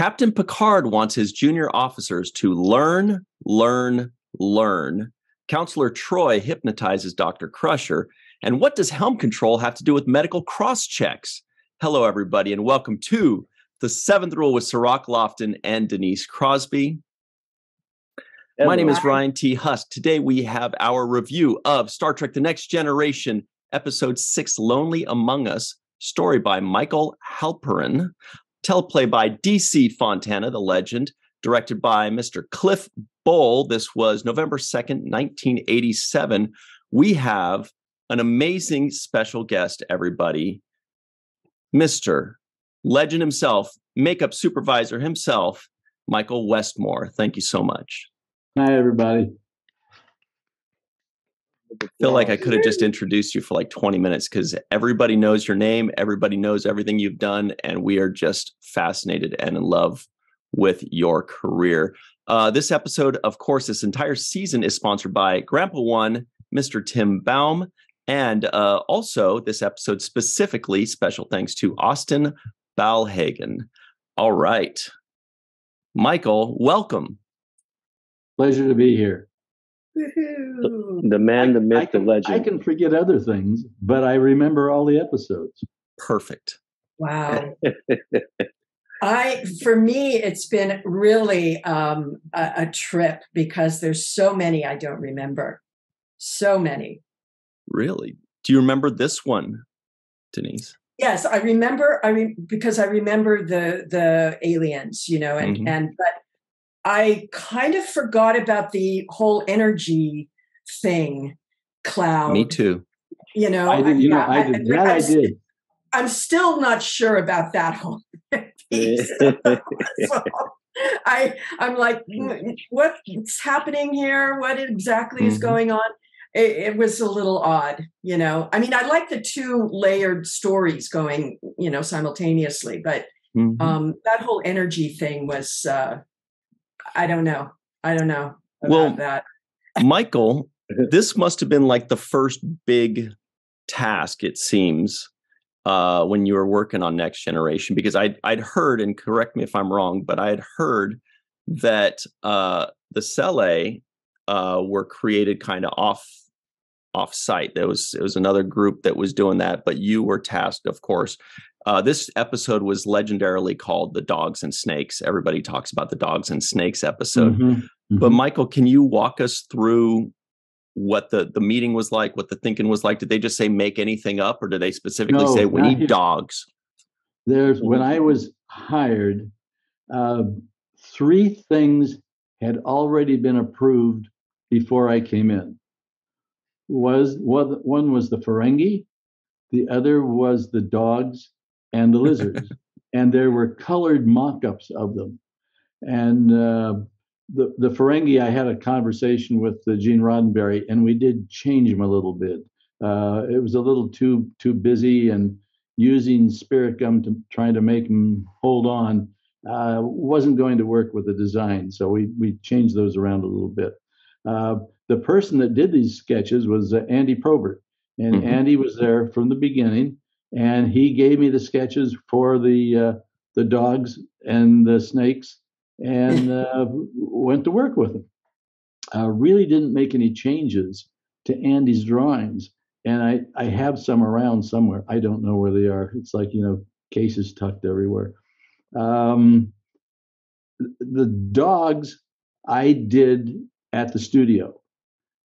Captain Picard wants his junior officers to learn, learn, learn. Counselor Troi hypnotizes Dr. Crusher. And what does helm control have to do with medical cross checks? Hello, everybody, and welcome to the seventh rule with Cirroc Lofton and Denise Crosby. My name is Ryan T. Husk. Today we have our review of Star Trek The Next Generation, Episode 6 Lonely Among Us, story by Michael Halperin, teleplay by DC Fontana, the legend, directed by Mr. Cliff Bole. This was November 2nd, 1987. We have an amazing special guest, everybody. Mr. Legend himself, makeup supervisor himself, Michael Westmore. Thank you so much. Hi, everybody. I feel like I could have just introduced you for like 20 minutes because everybody knows your name, everybody knows everything you've done, and we are just fascinated and in love with your career. Uh, this episode, of course, this entire season is sponsored by Grandpa One, Mr. Tim Baum, and uh, also this episode specifically, special thanks to Austin Balhagen. All right. Michael, welcome. Pleasure to be here. The, the man, the myth, can, the legend. I can forget other things, but I remember all the episodes. Perfect. Wow. I, for me, it's been really um, a, a trip because there's so many I don't remember. So many. Really? Do you remember this one, Denise? Yes, I remember. I mean, because I remember the the aliens, you know, and Mhm. and but I kind of forgot about the whole energy thing, cloud. Me too. You know, I did, you know, yeah, I did that. I I'm, did. I'm still not sure about that whole piece. So, I I'm like, "Mm, what's happening here? What exactly is Mhm. going on? It, it was a little odd, you know. I mean, I like the two layered stories going, you know, simultaneously, but Mhm. um, that whole energy thing was, uh, I don't know, I don't know about Well, that. Michael, this must have been like the first big task, it seems, uh, when you were working on Next Generation, because I'd, I'd heard, and correct me if I'm wrong, but I had heard that uh, the Selay uh, were created kind of off off site. There was it was another group that was doing that, but you were tasked, of course. Uh, this episode was legendarily called "The Dogs and Snakes." Everybody talks about the Dogs and Snakes episode. Mhm, But mhm. Michael, can you walk us through what the the meeting was like, what the thinking was like? Did they just say make anything up, or did they specifically No, say we need dogs? There's when I was hired, uh, three things had already been approved before I came in. Was one was the Ferengi, the other was the dogs and the lizards, and there were colored mock-ups of them. And uh, the the Ferengi, I had a conversation with uh, Gene Roddenberry, and we did change them a little bit. Uh, it was a little too too busy and using spirit gum to trying to make them hold on uh, wasn't going to work with the design. So we we changed those around a little bit. Uh, the person that did these sketches was uh, Andy Probert, and Mhm. Andy was there from the beginning, and he gave me the sketches for the uh, the dogs and the snakes, and uh, went to work with them. Uh, really didn't make any changes to Andy's drawings and I, I have some around somewhere. I don't know where they are. It's like, you know, cases tucked everywhere. Um, the dogs I did at the studio.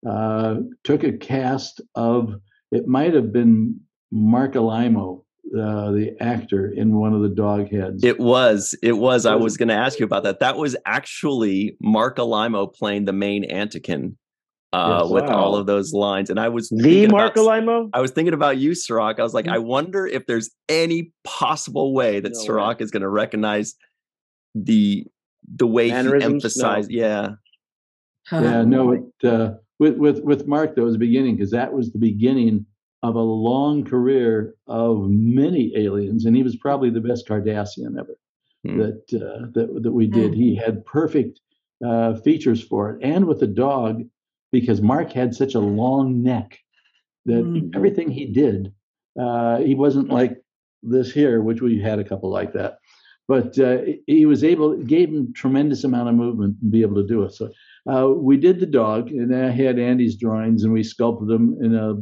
Uh, took a cast of, it might have been Marc Alaimo, uh, the actor in one of the dog heads. It was, it was. I Was was going to ask you about that. That was actually Marc Alaimo playing the main Antican uh, Yes. with all of those lines, and I was the thinking Mark about, Alaimo? I was thinking about you, Cirroc. I was like, Mhm. I wonder if there's any possible way that No way. Cirroc is going to recognize the the way he Mannerisms? emphasized. Yeah, Yeah, no, it, uh, with with with Mark, that was the beginning because that was the beginning of a long career of many aliens, and he was probably the best Cardassian ever Hmm. that uh, that that we did. He had perfect uh, features for it, and with the dog, because Mark had such a long neck that Mhm. everything he did, uh, he wasn't like this here, which we had a couple like that. but uh, he was able, gave him tremendous amount of movement and be able to do it. So uh, we did the dog, and I had Andy's drawings, and we sculpted them in a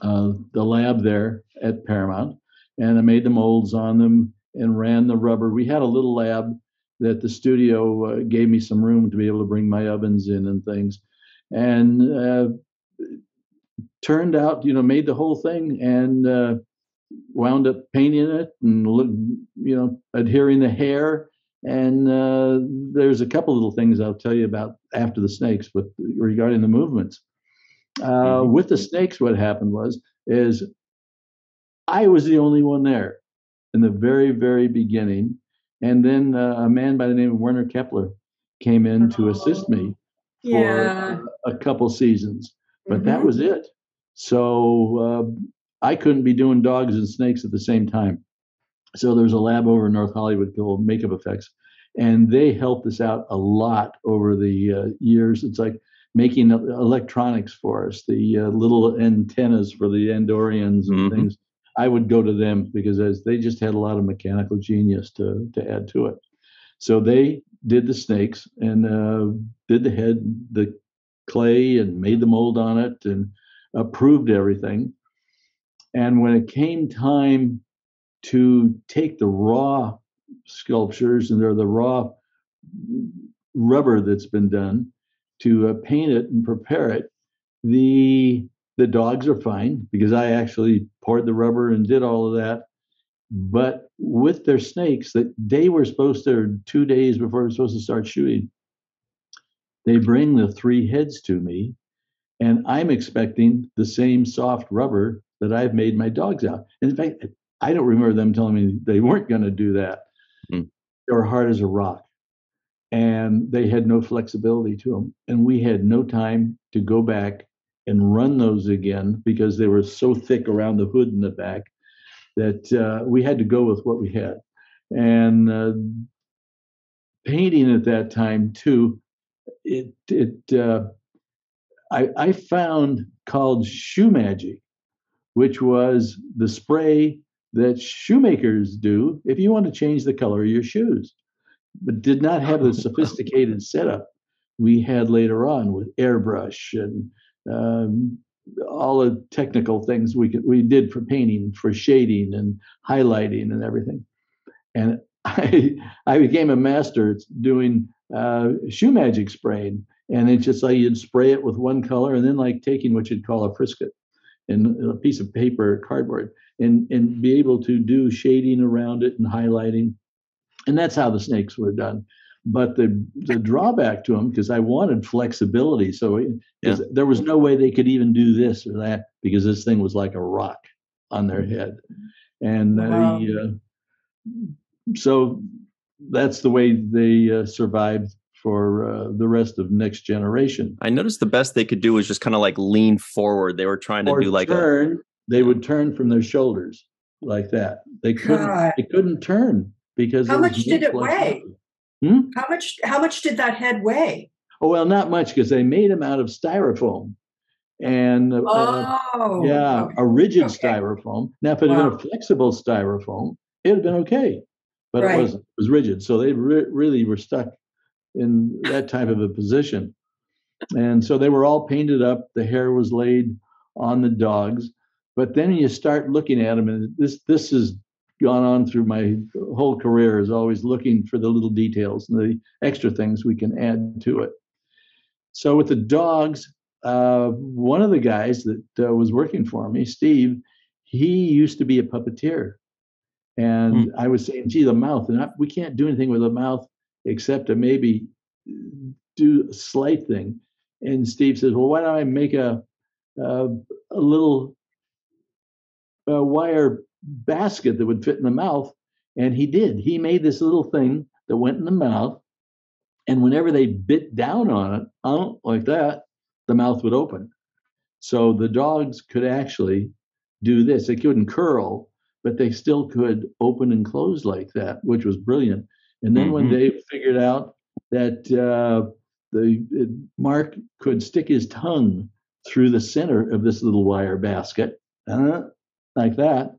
uh, the lab there at Paramount, and I made the molds on them and ran the rubber. We had a little lab that the studio uh, gave me some room to be able to bring my ovens in and things, and uh, turned out, you know, made the whole thing and uh, wound up painting it and you know adhering the hair. And uh, there's a couple little things I'll tell you about after the snakes, but regarding the movements. Uh, mm-hmm. With the snakes, what happened was is I was the only one there in the very very beginning, and then uh, a man by the name of Werner Keppler came in to assist me for a, a couple seasons, but mm-hmm. that was it. So uh, I couldn't be doing dogs and snakes at the same time. So there's a lab over in North Hollywood called Makeup Effects, and they helped us out a lot over the uh, years. It's like making electronics for us, the uh, little antennas for the Andorians and mm-hmm. things. I would go to them because as they just had a lot of mechanical genius to to add to it. So they did the snakes and uh, did the head, the clay, and made the mold on it and approved everything. And when it came time to take the raw sculptures and they're the raw rubber that's been done to uh, paint it and prepare it, the the dogs are fine because I actually poured the rubber and did all of that. But with their snakes, that they were supposed to two days before we were supposed to start shooting, they bring the three heads to me, and I'm expecting the same soft rubber that I've made my dogs out. And in fact, I don't remember them telling me they weren't going to do that. Mm. They were hard as a rock and they had no flexibility to them. And we had no time to go back and run those again because they were so thick around the hood in the back that uh, we had to go with what we had. And uh, painting at that time too, it it uh, I, I found called shoe magic which was the spray that shoemakers do if you want to change the color of your shoes, but did not have the sophisticated setup we had later on with airbrush and um, all the technical things we could, we did for painting, for shading and highlighting and everything. And I I became a master at doing uh, shoe magic spraying, and it's just like you'd spray it with one color, and then like taking what you'd call a frisket and a piece of paper, cardboard, and and be able to do shading around it and highlighting, and that's how the snakes were done. But the the drawback to them, because I wanted flexibility, so yeah. there was no way they could even do this or that because this thing was like a rock on their head, and wow. uh, so that's the way they uh, survived for uh, the rest of next generation. I noticed the best they could do was just kind of like lean forward. They were trying to or do like turn. A, they would turn from their shoulders like that. They couldn't. God. They couldn't turn because how much did it weigh? Hmm? How much? How much did that head weigh? Oh well, not much because they made them out of styrofoam. And uh, oh, yeah, okay. a rigid okay. styrofoam. Now, if it had wow. been a flexible styrofoam, it would have been okay, but right. it wasn't. It was rigid, so they re- really were stuck in that type of a position. And so they were all painted up. The hair was laid on the dogs. But then you start looking at them, and this this has gone on through my whole career is always looking for the little details and the extra things we can add to it. So with the dogs, uh, one of the guys that uh, was working for me, Steve, he used to be a puppeteer, and mm. I was saying, "Gee, the mouth, and I, we can't do anything with the mouth except to maybe do a slight thing. And Steve says, "Well, why don't I make a a, a little a wire basket that would fit in the mouth?" And he did. He made this little thing that went in the mouth, and whenever they bit down on it, uh, like that, the mouth would open. So the dogs could actually do this. They couldn't curl, but they still could open and close like that, which was brilliant. And then mm-hmm. when they figured out that uh, the Mark could stick his tongue through the center of this little wire basket, uh, like that.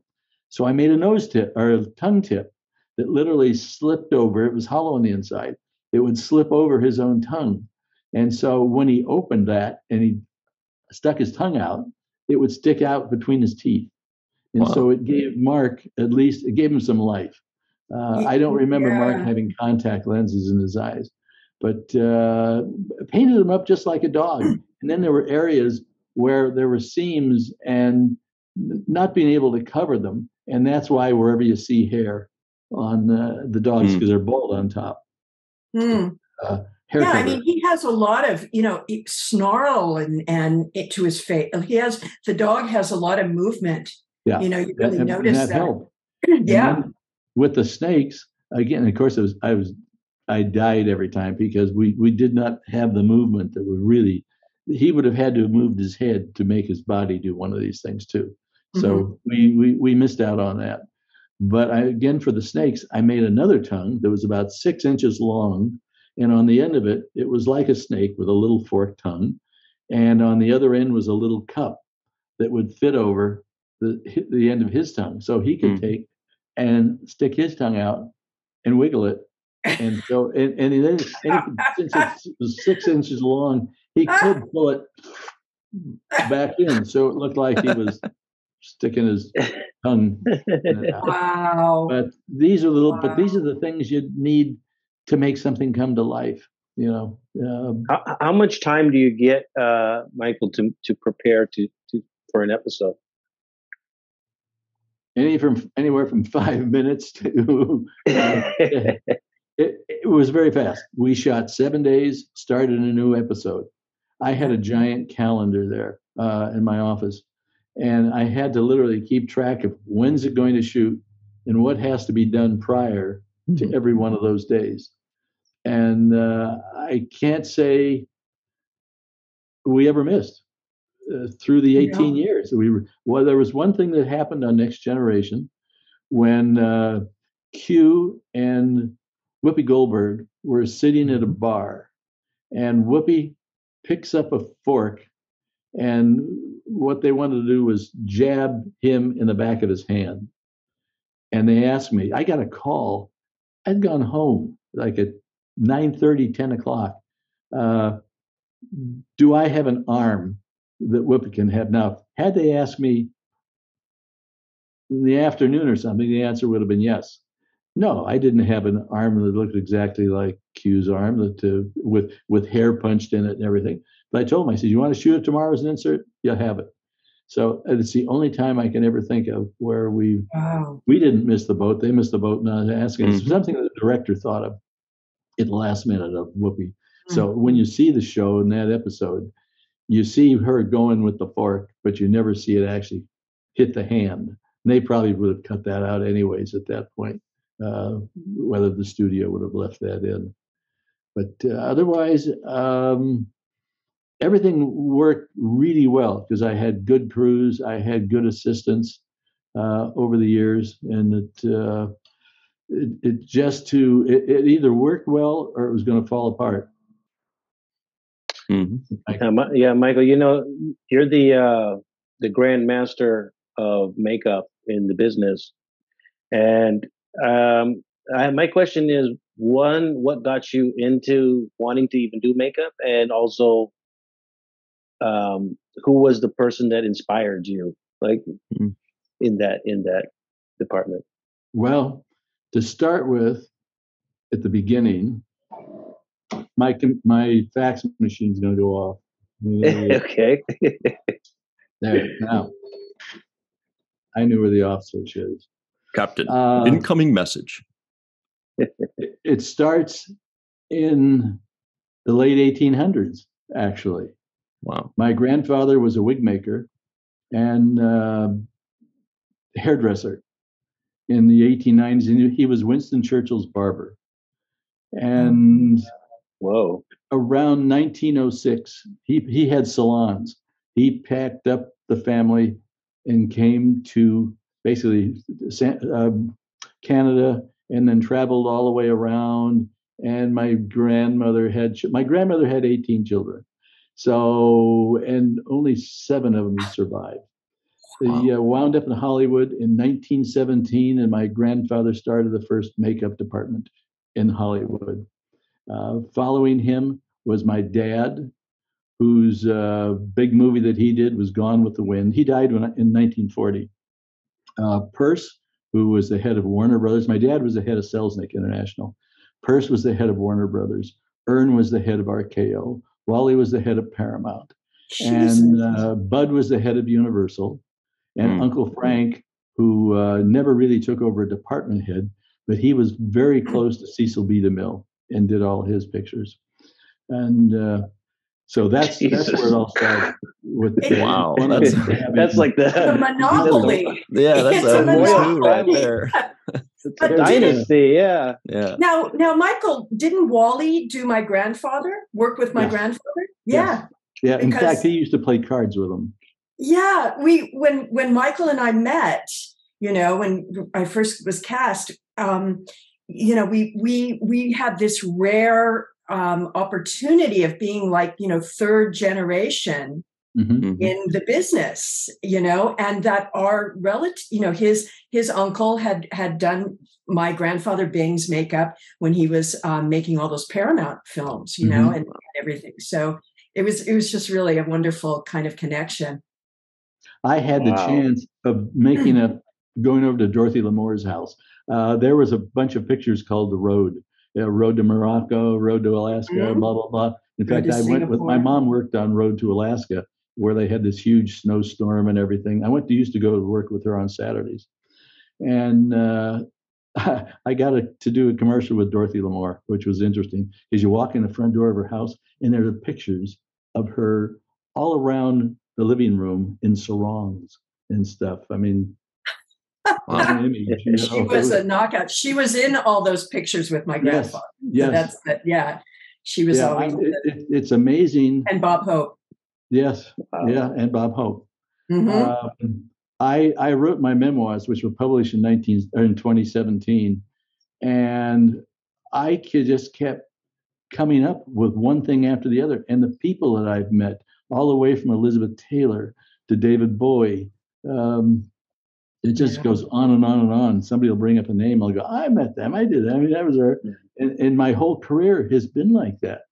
So I made a nose tip or a tongue tip that literally slipped over. It was hollow on the inside. It would slip over his own tongue. And so when he opened that and he stuck his tongue out, it would stick out between his teeth. And wow. so it gave Mark, at least, it gave him some life. Uh, I don't remember yeah. Mark having contact lenses in his eyes, but uh, painted him up just like a dog. And then there were areas where there were seams and not being able to cover them. And that's why wherever you see hair on uh, the dogs, because mm. they're bald on top. Mm. Uh, yeah, cover. I mean, he has a lot of, you know, snarl and and it to his face. He has the dog has a lot of movement. Yeah, you know, you really that, notice that. that. yeah, with the snakes again. Of course, it was I was I died every time because we we did not have the movement that would really. He would have had to have moved his head to make his body do one of these things too. So mm-hmm. we, we we missed out on that. But I, again, for the snakes, I made another tongue that was about six inches long, and on the end of it, it was like a snake with a little forked tongue, and on the other end was a little cup that would fit over the the end of his tongue, so he could mm. take and stick his tongue out and wiggle it. And so, and, and then, and since it was six inches long, he could pull it back in. So it looked like he was sticking his tongue. Wow. But these are little, wow. but these are the things you need to make something come to life. You know, um, how, how, much time do you get, uh, Michael, to to prepare to, to for an episode? any from anywhere from five minutes to uh, it, it, was very fast. We shot seven days, started a new episode. I had a giant calendar there uh, in my office, and I had to literally keep track of when's it going to shoot and what has to be done prior to mm-hmm. every one of those days. And uh, I can't say we ever missed uh, through the 18 yeah. years. We were, well, there was one thing that happened on Next Generation when uh, Q and Whoopi Goldberg were sitting at a mm-hmm. bar, and Whoopi picks up a fork, and what they wanted to do was jab him in the back of his hand. And they asked me, I got a call. I'd gone home like at 9 30, 10 o'clock. Uh, do I have an arm that Whoopi can have. Now, had they asked me in the afternoon or something, the answer would have been yes. No, I didn't have an arm that looked exactly like Q's arm that, uh, with with hair punched in it and everything. But I told him, I said, "You want to shoot it tomorrow as an insert? You'll have it." So it's the only time I can ever think of where we wow. we didn't miss the boat. They missed the boat, not asking. Mm-hmm. It's something that the director thought of at the last minute of Whoopi. Mm-hmm. So when you see the show in that episode, you see her going with the fork, but you never see it actually hit the hand. And they probably would have cut that out anyways at that point, uh, whether the studio would have left that in. But uh, otherwise, um, everything worked really well because I had good crews, I had good assistants uh, over the years, and it, uh, it, it just to it, it either worked well or it was going to fall apart. Mm-hmm. Uh, yeah, Michael, you know, you're the uh, the grand master of makeup in the business, and um, I, my question is: one, what got you into wanting to even do makeup, and also, um, who was the person that inspired you, like mm-hmm. in that in that department? Well, to start with, at the beginning, my my fax machine's going to go off. okay. there now. I knew where the off switch is. Captain, uh, incoming message. It, it starts in the late 1800s, actually. Wow. My grandfather was a wig maker and uh, hairdresser in the 1890s, and he was Winston Churchill's barber. And Whoa. Around 1906, he, he had salons. He packed up the family and came to basically um, Canada and then traveled all the way around. And my grandmother had my grandmother had 18 children, so and only seven of them survived. He uh, wound up in Hollywood in 1917, and my grandfather started the first makeup department in Hollywood. Uh, following him was my dad, whose uh, big movie that he did was Gone with the Wind. He died when, in 1940. Uh, Perc, who was the head of Warner Brothers, my dad was the head of Selznick International. Perc was the head of Warner Brothers. Ern was the head of RKO. Wally was the head of Paramount. Jesus. And uh, Bud was the head of Universal. And mm. Uncle Frank, who uh, never really took over a department head, but he was very close to Cecil B. DeMille and did all his pictures. And uh, so that's Jesus. that's where it all started. With the wow, that's, that's like the, the monopoly. yeah, that's it's a, a monopoly right there. it's a dynasty, yeah. Yeah. Now, now, Michael, didn't Wally do my grandfather? Work with my yes. grandfather? Yeah. Yes. Yeah. In fact, he used to play cards with him. Yeah, we when when Michael and I met, you know, when I first was cast, um, you know, we we we had this rare um, opportunity of being like you know third generation mm-hmm. mm-hmm. in the business you know and that our relative you know his his uncle had had done my grandfather bing's makeup when he was um, making all those paramount films you know mm-hmm. and, and everything so it was it was just really a wonderful kind of connection i had wow. the chance of making a going over to dorothy lamour's house uh, there was a bunch of pictures called the road uh, road to Morocco, road to Alaska, mm-hmm. blah blah blah. In fact, I went with my mom worked on Road to Alaska, where they had this huge snowstorm and everything. I went to used to go to work with her on Saturdays, and uh, I got a, to do a commercial with Dorothy Lamour, which was interesting. Because you walk in the front door of her house, and there are pictures of her all around the living room in sarongs and stuff. I mean, image, you know? She was a knockout. She was in all those pictures with my grandfather. Yes. So that's that. Yeah. She was yeah, always. It, it, it's amazing. And Bob Hope. Yes. Wow. Yeah. And Bob Hope. Mm-hmm. Um, I, I wrote my memoirs, which were published in 19 in 2017, and I just kept coming up with one thing after the other. And the people that I've met, all the way from Elizabeth Taylor to David Bowie, um, it just yeah. goes on and on and on. Somebody will bring up a name. I'll go, I met them. I did. I mean, that was. Yeah. And, and, my whole career has been like that.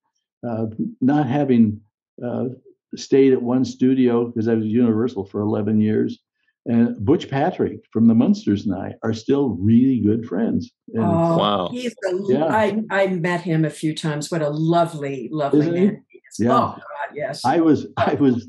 Uh, not having uh, stayed at one studio because I was Universal for 11 years. And Butch Patrick from the Munsters and I are still really good friends. And, oh, wow. He's a, yeah. I, I met him a few times. What a lovely, lovely Isn't man. Yeah. Oh, God, yes. I was, oh. I was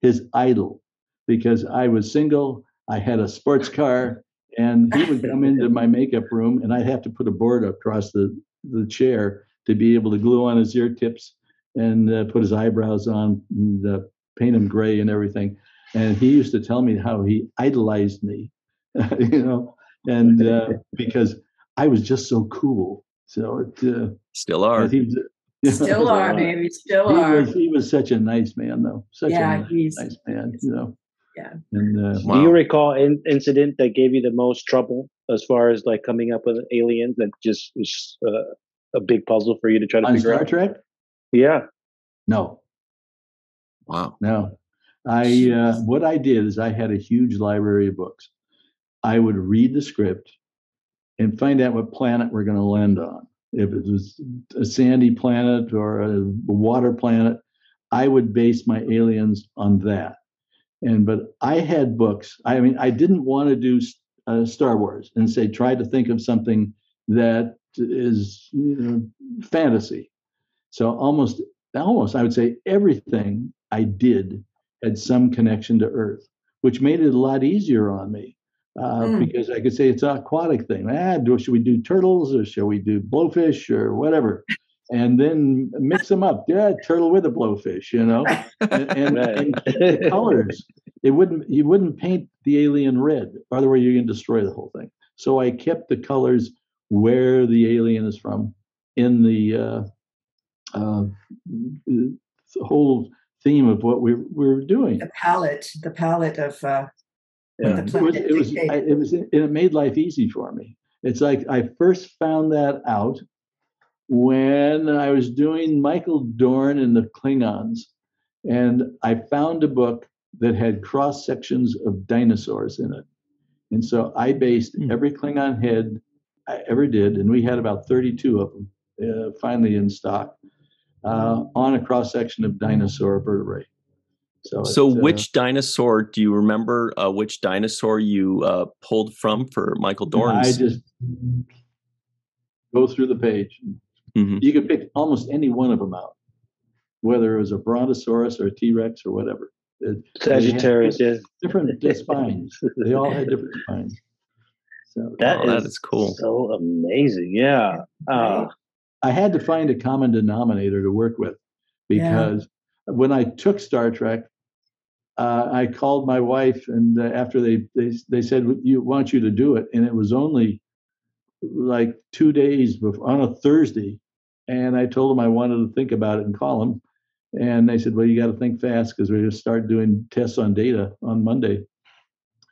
his idol because I was single I had a sports car, and he would come into my makeup room, and I'd have to put a board across the, the chair to be able to glue on his ear tips and uh, put his eyebrows on, and uh, paint him gray and everything. And he used to tell me how he idolized me, you know, and uh, because I was just so cool. So it uh, still are. He, Still are, baby. Still he are. Was, he was such a nice man, though. Such yeah, a he's, nice man, you know yeah. And uh, wow. do you recall an incident that gave you the most trouble as far as like coming up with aliens that just was uh, a big puzzle for you to try to On figure Star out? Trek? Yeah. No. Wow. No. I uh, what I did is I had a huge library of books. I would read the script and find out what planet we're going to land on. If it was a sandy planet or a water planet, I would base my aliens on that and but I had books. I mean, I didn't want to do uh, Star Wars and say try to think of something that is you know, fantasy. So almost, almost, I would say everything I did had some connection to Earth, which made it a lot easier on me. Uh, mm. Because I could say it's an aquatic thing. Ah, do, should we do turtles or should we do blowfish or whatever? and then mix them up. Yeah, turtle with a blowfish, you know, and, and, and the colors. It wouldn't you wouldn't paint the alien red, otherwise you're going to destroy the whole thing. So I kept the colors where the alien is from in the, uh, uh, the whole theme of what we, we were doing. The palette, the palette of. Uh, yeah. It was, it was, I, it was, it made life easy for me. It's like I first found that out when I was doing Michael Dorn and the Klingons, and I found a book that had cross sections of dinosaurs in it. And so I based mm. every Klingon head I ever did, and we had about 32 of them uh, finally in stock, uh, on a cross section of dinosaur vertebrae. So, so uh, which dinosaur do you remember? Uh, which dinosaur you uh, pulled from for Michael Dorn's? I just go through the page. Mm-hmm. You could pick almost any one of them out, whether it was a Brontosaurus or a T Rex or whatever. Sagittarius, different, different spines. They all had different spines. So that, oh, is, that is cool. So amazing. Yeah. Uh, I had to find a common denominator to work with because yeah. when I took Star Trek, uh, I called my wife, and uh, after they, they they said, "You want you to do it," and it was only like two days before, on a Thursday, and I told them I wanted to think about it and call them, and they said, "Well, you got to think fast because we're going to start doing tests on data on Monday."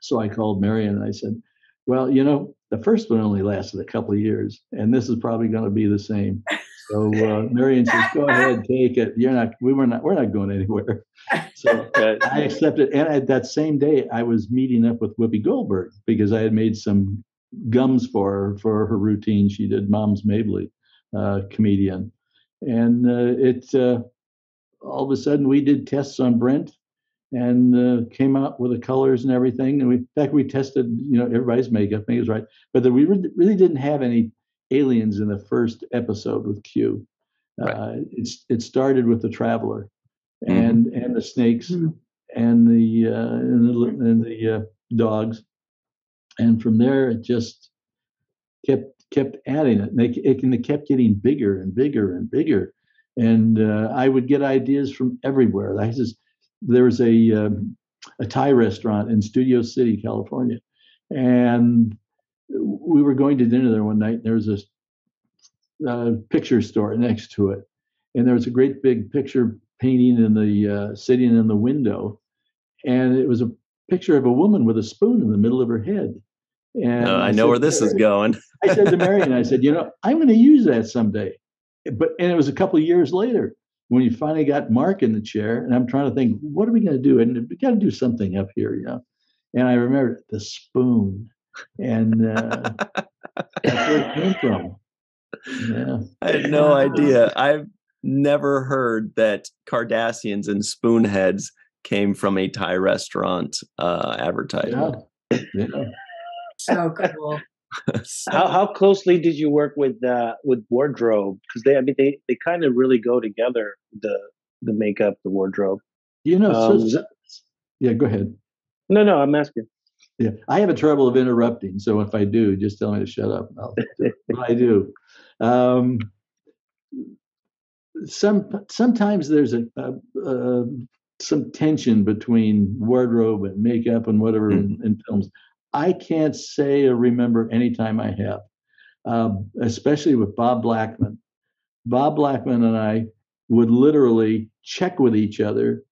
So I called Marion and I said, "Well, you know, the first one only lasted a couple of years, and this is probably going to be the same." So uh, Marion says, "Go ahead, take it. You're not. We were not. We're not going anywhere." So I accepted. And at that same day, I was meeting up with Whoopi Goldberg because I had made some gums for her for her routine. She did Moms Mabley, uh, comedian, and uh, it uh, all of a sudden we did tests on Brent and uh, came out with the colors and everything. And we, in fact, we tested, you know, everybody's makeup. I think it was right, but the, we really didn't have any aliens in the first episode with Q. Right. Uh, it's it started with the Traveler, mm-hmm. and mm-hmm. and the snakes, mm-hmm. and the uh, and the and the uh, dogs, and from there it just kept kept adding it. And they it, and it kept getting bigger and bigger and bigger, and uh, I would get ideas from everywhere. I just there was a um, a Thai restaurant in Studio City, California, and we were going to dinner there one night. And There was a uh, picture store next to it, and there was a great big picture painting in the uh, sitting in the window, and it was a picture of a woman with a spoon in the middle of her head. And uh, I, I know where this is going. I said to Marion, I said, you know, I'm going to use that someday. But and it was a couple of years later when you finally got Mark in the chair, and I'm trying to think, what are we going to do? And we got to do something up here, you know. And I remember the spoon, and uh, that's where it came from. Yeah, I had no idea. I've never heard that Cardassians and spoonheads came from a Thai restaurant uh, advertisement. Yeah. yeah. So cool. so, how how closely did you work with uh, with wardrobe? Because they, I mean, they they kind of really go together. The the makeup, the wardrobe. You know, um, so, yeah. Go ahead. No, no, I'm asking. Yeah, I have a trouble of interrupting. So if I do, just tell me to shut up. I'll do what I do. Um, some sometimes there's a, a, a, some tension between wardrobe and makeup and whatever mm-hmm. in, in, films. I can't say or remember any time I have, uh, especially with Bob Blackman. Bob Blackman and I would literally check with each other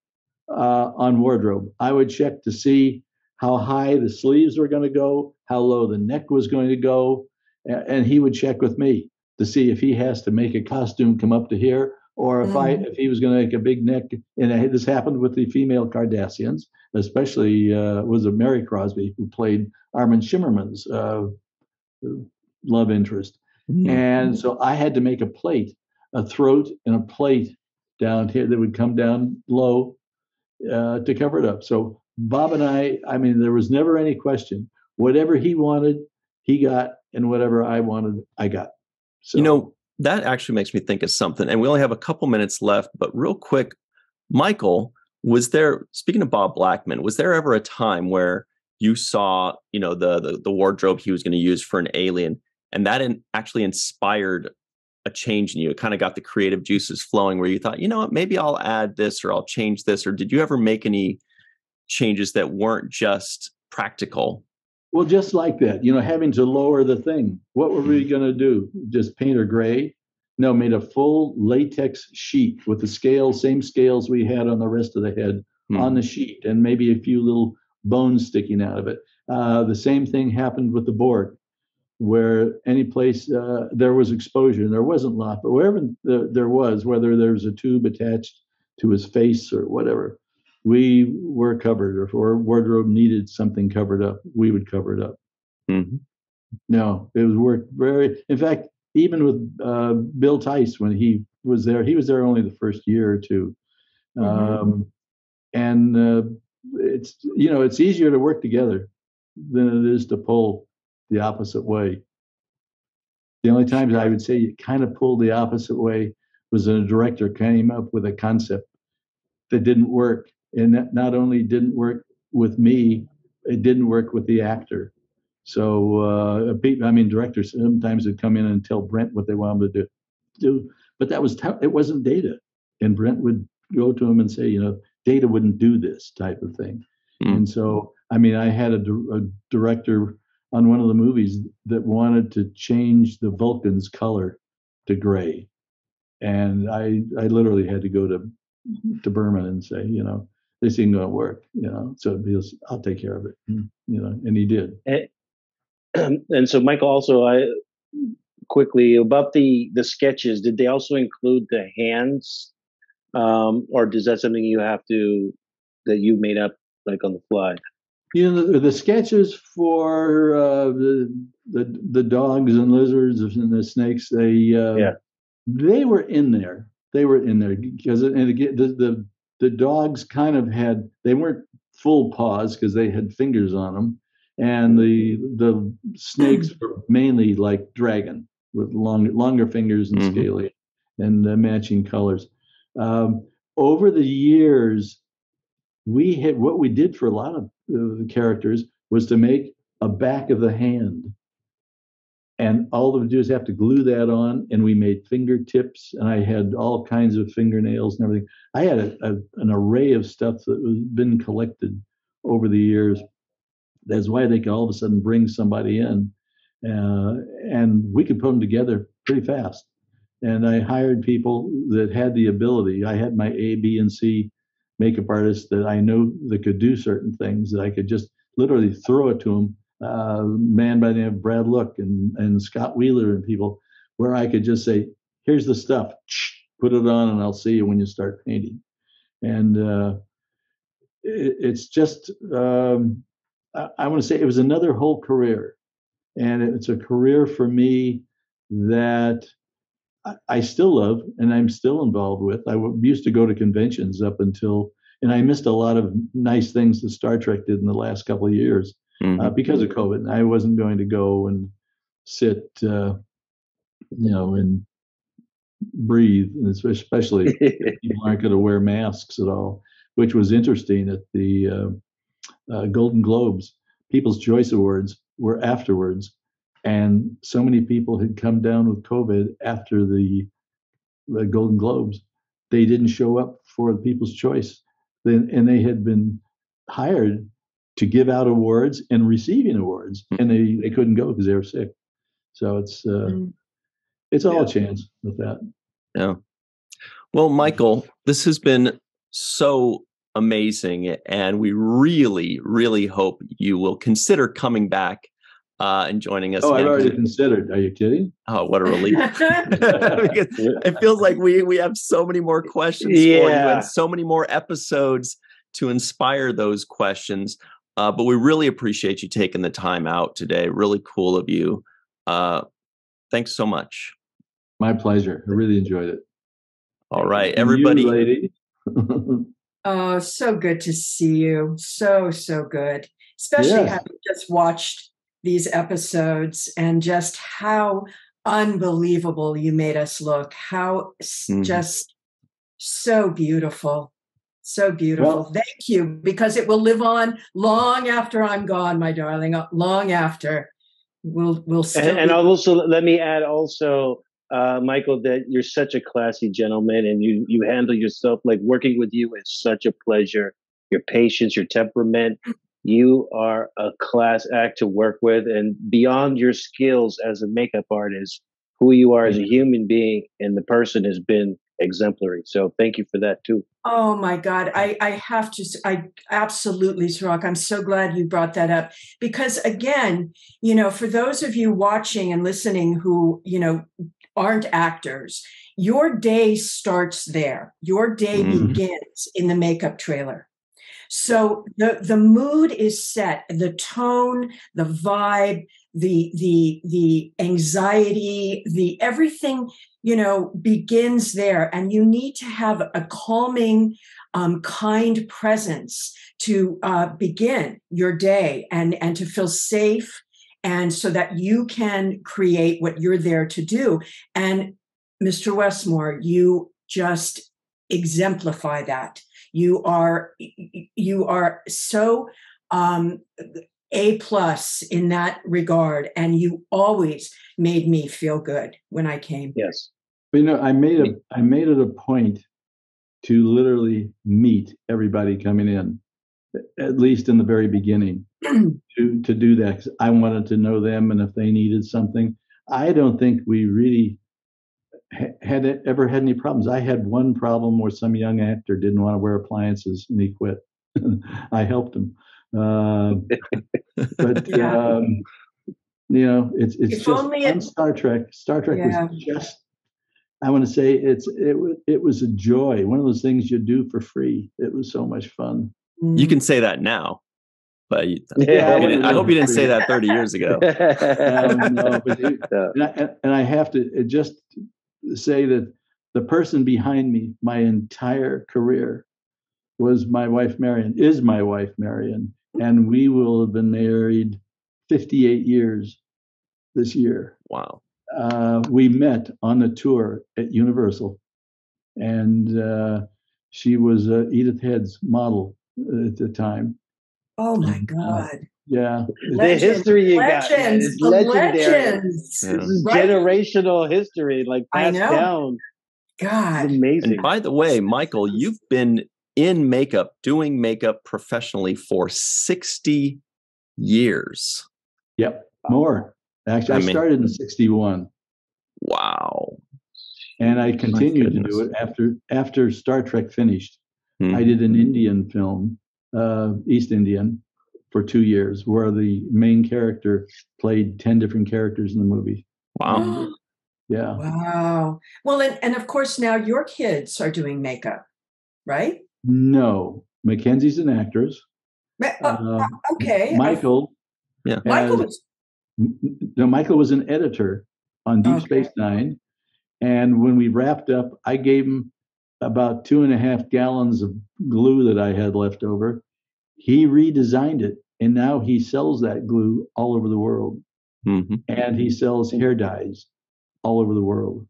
uh, on wardrobe. I would check to see how high the sleeves were going to go, how low the neck was going to go, and he would check with me to see if he has to make a costume come up to here or if mm. I if he was going to make a big neck. And this happened with the female Cardassians, especially uh, was a Mary Crosby who played Armin Shimerman's uh, love interest. Mm. And so I had to make a plate, a throat and a plate down here that would come down low uh, to cover it up. So Bob and I, I mean, there was never any question. Whatever he wanted, he got, and whatever I wanted, I got. So, you know, that actually makes me think of something. And we only have a couple minutes left, but real quick, Michael, was there speaking of Bob Blackman, was there ever a time where you saw, you know, the the, the wardrobe he was going to use for an alien, and that in, actually inspired a change in you? It kind of got the creative juices flowing, where you thought, you know what, maybe I'll add this or I'll change this, or did you ever make any changes that weren't just practical well, just like that, you know, having to lower the thing. What were we mm-hmm. going to do? Just paint her gray? No, made a full latex sheet with the scales, same scales we had on the rest of the head hmm. on the sheet, and maybe a few little bones sticking out of it. Uh, the same thing happened with the Borg, where any place uh, there was exposure, and there wasn't a lot, but wherever the, there was, whether there was a tube attached to his face or whatever, we were covered, or if our wardrobe needed something covered up, we would cover it up. Mhm. No, it was worked very. In fact, even with uh, Bill Theiss when he was there, he was there only the first year or 2 Mhm. um, and uh, it's you know it's easier to work together than it is to pull the opposite way. The only times I would say you kind of pulled the opposite way was when a director came up with a concept that didn't work, and that not only didn't work with me, it didn't work with the actor. So, uh, I mean, directors sometimes would come in and tell Brent what they wanted to do, do but that was t- it wasn't data, and Brent would go to him and say, you know, data wouldn't do this type of thing. Mm. And so, I mean, I had a, a director on one of the movies that wanted to change the Vulcan's color to gray, and I I literally had to go to to Berman and say, you know, this ain't gonna work, you know. So he was, I'll take care of it, you know, and he did. and so Michael also I quickly about the the sketches did they also include the hands um or does that something you have to that you made up like on the fly You know, the, the sketches for uh, the, the the dogs and lizards and the snakes, they uh, Yeah. they were in there. They were in there because and again, the, the the dogs kind of had they weren't full paws because they had fingers on them, and the the snakes were mainly like dragon with long longer fingers and Mhm. scaly and uh, matching colors. Um, over the years, we had what we did for a lot of uh, the characters was to make a back of the hand and all they would do is have to glue that on and we made fingertips and i had all kinds of fingernails and everything. I had a, a, an array of stuff that was been collected over the years. That's why they could all of a sudden bring somebody in uh, and we could put them together pretty fast. And i hired people that had the ability. I had my a b and c makeup artists that I know that could do certain things that I could just literally throw it to them. Uh, man by the name of Brad Look and, and Scott Wheeler and people, where I could just say, "Here's the stuff, put it on, and I'll see you when you start painting." And uh, it, it's just, um, I, I want to say, it was another whole career, and it's a career for me that I still love and I'm still involved with. I used to go to conventions up until, and I missed a lot of nice things that Star Trek did in the last couple of years Mhm. uh, because of COVID. I wasn't going to go and sit, uh, you know, and breathe, especially if people aren't going to wear masks at all, which was interesting at the uh, uh, Golden Globes. People's Choice Awards were afterwards, and so many people had come down with COVID after the, the Golden Globes, they didn't show up for the People's Choice. Then, and they had been hired to give out awards and receiving awards, and they, they couldn't go because they were sick. So it's uh, Mm. it's all Yeah. a chance with that. Yeah. Well, Michael, this has been so amazing, and we really, really hope you will consider coming back uh, and joining us. Oh, I've already considered. Are you kidding? Oh, what a relief! because it feels like we we have so many more questions for you and so many more episodes to inspire those questions. Uh, but we really appreciate you taking the time out today. Really cool of you. Uh, thanks so much. My pleasure. I really enjoyed it. All right, And you, everybody. lady. Oh, so good to see you. So, so good. Especially Yes. having just watched these episodes and just how unbelievable you made us look. How s- Mhm. just so beautiful. So beautiful. Well- Thank you because it will live on long after I'm gone, my darling. uh, Long after. We'll we'll still and, and also let me add also uh, michael that you're such a classy gentleman and you you handle yourself like working with you is such a pleasure your patience your temperament you are a class act to work with and beyond your skills as a makeup artist who you are as a human being and the person has been exemplary so thank you for that too Oh my God. I, I have to, I absolutely, Tarak. I'm so glad you brought that up because, again, you know, for those of you watching and listening who, you know, aren't actors, your day starts there. Your day Mhm. begins in the makeup trailer. So the the mood is set, the tone, the vibe, the the the anxiety, the everything you know begins there, and you need to have a calming, um, kind presence to uh, begin your day and and to feel safe and so that you can create what you're there to do. And mr westmore you just exemplify that you are you are so um, a plus in that regard and you always made me feel good when i came. Yes. You know i made a i made it a point to literally meet everybody coming in at least in the very beginning to to do that i wanted to know them and if they needed something. I don't think we really had ever had any problems. I had one problem where some young actor didn't want to wear appliances and he quit. I helped him. Uh, but yeah. um, you know, it's it's if just on Star Trek. Star Trek yeah. was just. I want to say it's it it was a joy. One of those things you do for free. It was so much fun. You can say that now, but you, yeah, I, hope I, hope you didn't say that 30 years ago. um, no, but it, and, I, and I have to just say that the person behind me my entire career was my wife Marion, is my wife Marion, and we will have been married 58 years this year. Wow. Uh, we met on a tour at Universal, and uh, she was uh, Edith Head's model at the time. Oh my uh, God. Yeah, the history you legends, got is legendary. Legends. This is right? generational history, like passed down. God, it's amazing. And by the way, Michael, you've been in makeup, doing makeup professionally for sixty years. Yep, more. Actually, I, I mean, started in '61. Wow. And I continued to do it after after Star Trek finished. Hmm. I did an Indian film, uh, East Indian, for two years, where the main character played 10 different characters in the movie. Wow. yeah. Wow. Well, and, and of course, now your kids are doing makeup, right? No. Mackenzie's an actress. Uh, uh, okay. Michael. Yeah. Michael was. No, Michael was an editor on Deep okay. Space Nine. And when we wrapped up, I gave him about two and a half gallons of glue that I had left over. He redesigned it and now he sells that glue all over the world. Mm-hmm. And he sells hair dyes all over the world.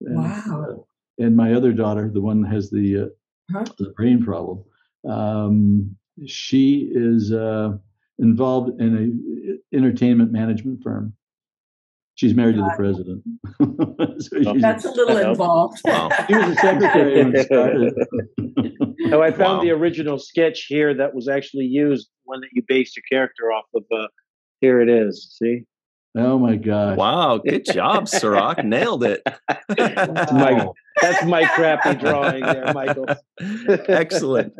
And, wow. Uh, and my other daughter, the one that has the, uh, huh? the brain problem, um, she is uh, involved in an entertainment management firm. She's married to the president. so That's a little involved. Wow. She was a secretary when it started. oh, I found wow. the original sketch here that was actually used, one that you based your character off of. Uh, here it is. See? Oh my God. Wow. Good job, Cirroc. Nailed it. that's, my, that's my crappy drawing there, Michael. Excellent.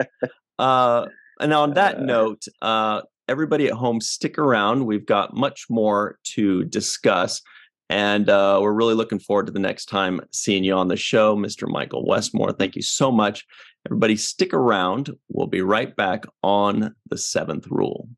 Uh, and on that uh, note, uh, everybody at home, stick around. We've got much more to discuss. And uh, we're really looking forward to the next time seeing you on the show, Mr. Michael Westmore. Thank you so much. Everybody, stick around. We'll be right back on the seventh rule.